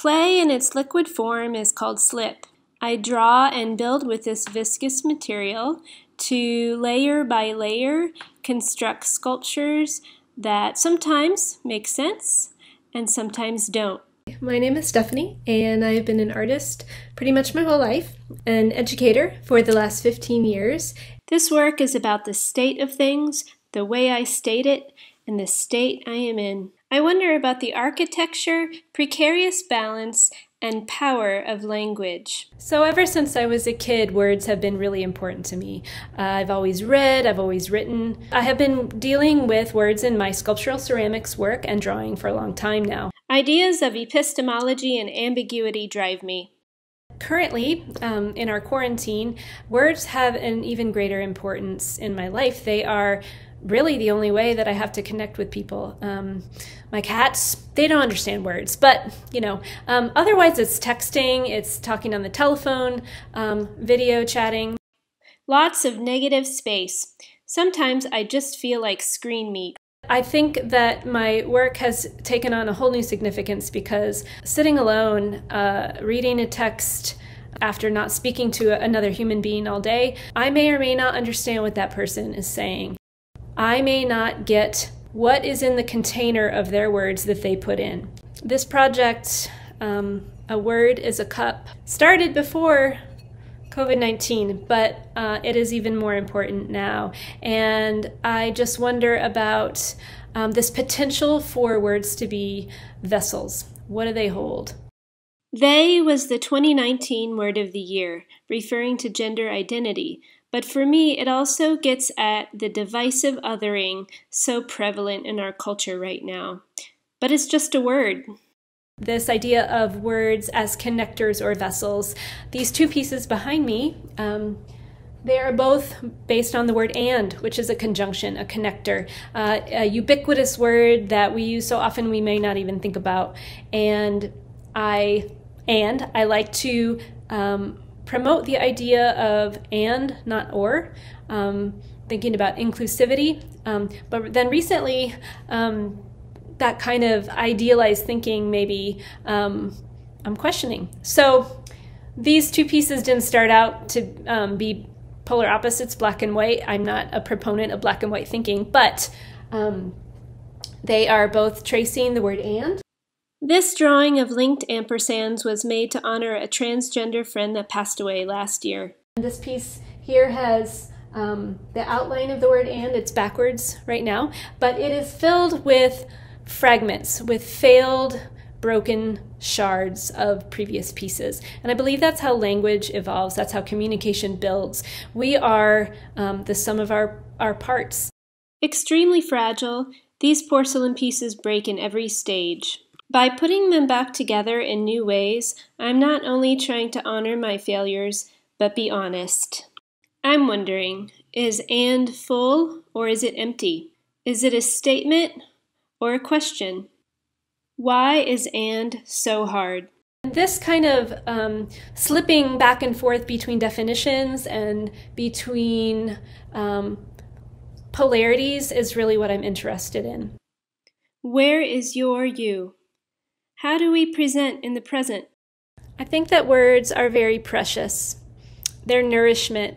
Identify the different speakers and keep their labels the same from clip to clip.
Speaker 1: Clay in its liquid form is called slip. I draw and build with this viscous material to layer by layer construct sculptures that sometimes make sense and sometimes don't.
Speaker 2: My name is Stephanie, and I've been an artist pretty much my whole life, an educator for the last 15 years.
Speaker 1: This work is about the state of things, the way I state it, and the state I am in. I wonder about the architecture, precarious balance, and power of language.
Speaker 2: So, ever since I was a kid, words have been really important to me. Uh, I've always read, I've always written. I have been dealing with words in my sculptural ceramics work and drawing for a long time now.
Speaker 1: Ideas of epistemology and ambiguity drive me.
Speaker 2: Currently, um, in our quarantine, words have an even greater importance in my life. They are really the only way that I have to connect with people. Um, my cats, they don't understand words, but you know, um, otherwise it's texting, it's talking on the telephone, um, video chatting.
Speaker 1: Lots of negative space. Sometimes I just feel like screen meat.
Speaker 2: I think that my work has taken on a whole new significance because sitting alone, uh, reading a text, after not speaking to another human being all day, I may or may not understand what that person is saying. I may not get what is in the container of their words that they put in. This project, um, A Word is a Cup, started before COVID 19, but uh, it is even more important now. And I just wonder about um, this potential for words to be vessels. What do they hold?
Speaker 1: They was the 2019 word of the year, referring to gender identity, but for me, it also gets at the divisive othering so prevalent in our culture right now. But it's just a word.
Speaker 2: This idea of words as connectors or vessels. These two pieces behind me, um, they are both based on the word and, which is a conjunction, a connector, uh, a ubiquitous word that we use so often we may not even think about. And I and I like to um, promote the idea of and, not or, um, thinking about inclusivity. Um, but then recently, um, that kind of idealized thinking maybe um, I'm questioning. So these two pieces didn't start out to um, be polar opposites, black and white. I'm not a proponent of black and white thinking, but um, they are both tracing the word and
Speaker 1: this drawing of linked ampersands was made to honor a transgender friend that passed away last year.
Speaker 2: This piece here has um, the outline of the word and, it's backwards right now, but it is filled with fragments, with failed, broken shards of previous pieces. And I believe that's how language evolves, that's how communication builds. We are um, the sum of our, our parts.
Speaker 1: Extremely fragile, these porcelain pieces break in every stage. By putting them back together in new ways, I'm not only trying to honor my failures, but be honest. I'm wondering is and full or is it empty? Is it a statement or a question? Why is and so hard?
Speaker 2: This kind of um, slipping back and forth between definitions and between um, polarities is really what I'm interested in.
Speaker 1: Where is your you? How do we present in the present?
Speaker 2: I think that words are very precious. They're nourishment.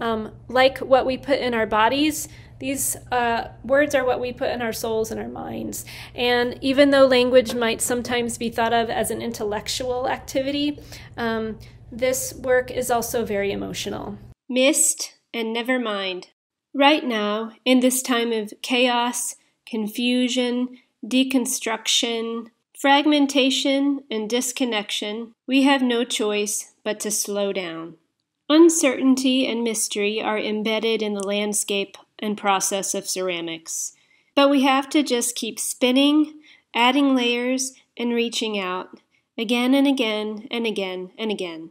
Speaker 2: Um, like what we put in our bodies, these uh, words are what we put in our souls and our minds. And even though language might sometimes be thought of as an intellectual activity, um, this work is also very emotional.
Speaker 1: Missed and never mind. Right now, in this time of chaos, confusion, deconstruction, fragmentation, and disconnection, we have no choice but to slow down. Uncertainty and mystery are embedded in the landscape and process of ceramics. But we have to just keep spinning, adding layers, and reaching out again and again and again and again.